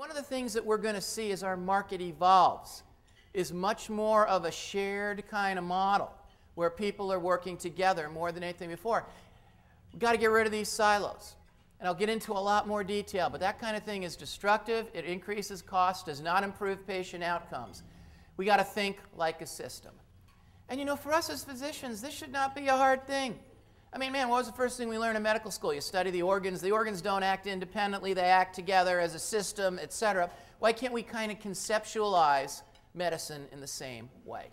One of the things that we're going to see as our market evolves is much more of a shared kind of model where people are working together more than anything before. We've got to get rid of these silos. And I'll get into a lot more detail, but that kind of thing is destructive. It increases cost, does not improve patient outcomes. We got to think like a system. And you know, for us as physicians, this should not be a hard thing. I mean, man, what was the first thing we learned in medical school? You study the organs. The organs don't act independently, they act together as a system, etc. Why can't we kind of conceptualize medicine in the same way?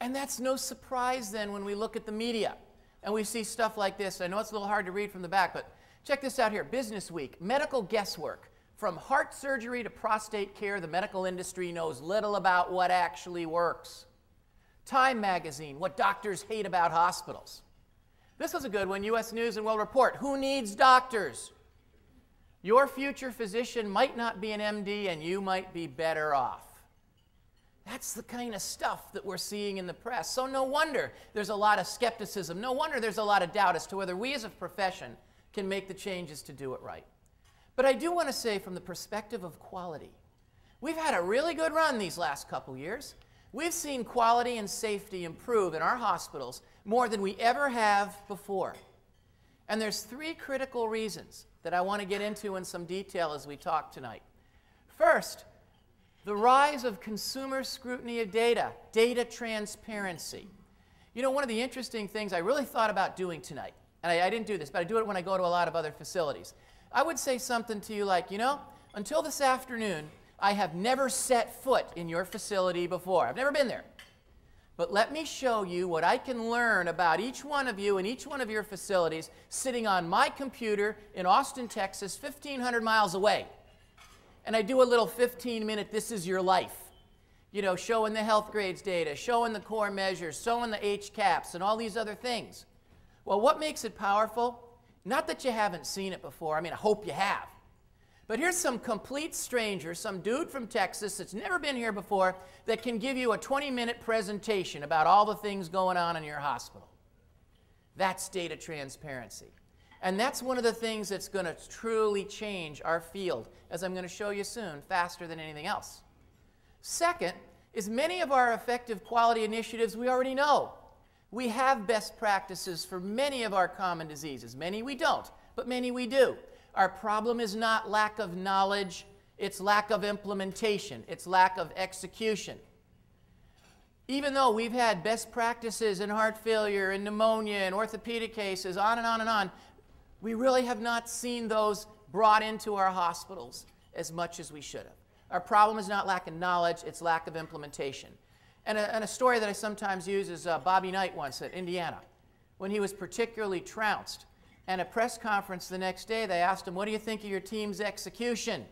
And that's no surprise then when we look at the media and we see stuff like this. I know it's a little hard to read from the back, but check this out here Business Week, medical guesswork. From heart surgery to prostate care, the medical industry knows little about what actually works. Time magazine, what doctors hate about hospitals. This was a good one U.S. News and World Report. Who needs doctors? Your future physician might not be an MD and you might be better off. That's the kind of stuff that we're seeing in the press. So, no wonder there's a lot of skepticism. No wonder there's a lot of doubt as to whether we as a profession can make the changes to do it right. But I do want to say, from the perspective of quality, we've had a really good run these last couple years. We've seen quality and safety improve in our hospitals more than we ever have before. And there's three critical reasons that I want to get into in some detail as we talk tonight. First, the rise of consumer scrutiny of data, data transparency. You know, one of the interesting things I really thought about doing tonight, and I, I, didn't do this, but I do it when I go to a lot of other facilities. I would say something to you like, you know, until this afternoon, I have never set foot in your facility before. I've never been there. But let me show you what I can learn about each one of you and each one of your facilities sitting on my computer in Austin, Texas, 1,500 miles away. And I do a little 15 minute, this is your life. You know, showing the health grades data, showing the core measures, showing the HCAHPS, and all these other things. Well, what makes it powerful? Not that you haven't seen it before. I mean, I hope you have. But here's some complete stranger, some dude from Texas that's never been here before, that can give you a 20 minute presentation about all the things going on in your hospital. That's data transparency. And that's one of the things that's going to truly change our field, as I'm going to show you soon, faster than anything else. Second is many of our effective quality initiatives we already know. We have best practices for many of our common diseases. Many we don't, but many we do. Our problem is not lack of knowledge, it's lack of implementation, it's lack of execution. Even though we've had best practices in heart failure and pneumonia and orthopedic cases, on and on and on, we really have not seen those brought into our hospitals as much as we should have. Our problem is not lack of knowledge, it's lack of implementation. And a, and a story that I sometimes use is uh, Bobby Knight once at Indiana, when he was particularly trounced and a press conference the next day, they asked him, What do you think of your team's execution?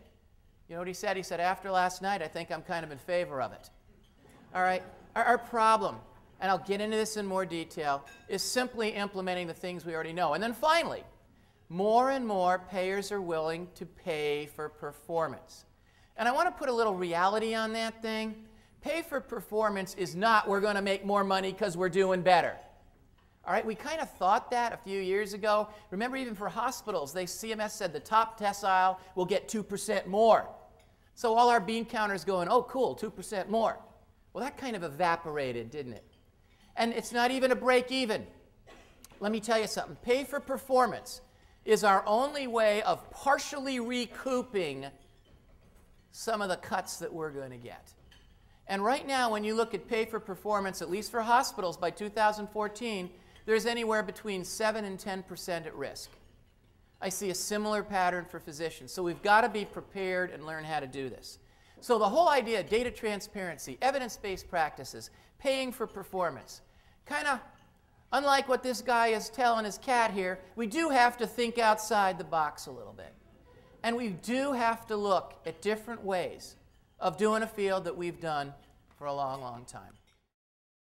You know what he said? He said, After last night, I think I'm kind of in favor of it. All right? Our, our problem, and I'll get into this in more detail, is simply implementing the things we already know. And then finally, more and more payers are willing to pay for performance. And I want to put a little reality on that thing. Pay for performance is not we're going to make more money because we're doing better. All right, we kind of thought that a few years ago. Remember, even for hospitals, they CMS said the top decile will get 2% more. So all our bean counters going, oh, cool, 2% more. Well, that kind of evaporated, didn't it? And it's not even a break even. Let me tell you something. Pay for performance is our only way of partially recouping some of the cuts that we're going to get. And right now, when you look at pay for performance, at least for hospitals by 2014, there's anywhere between 7 and 10% at risk. I see a similar pattern for physicians. So we've got to be prepared and learn how to do this. So the whole idea, of data transparency, evidence-based practices, paying for performance, kind of unlike what this guy is telling his cat here, we do have to think outside the box a little bit. And we do have to look at different ways of doing a field that we've done for a long, long time.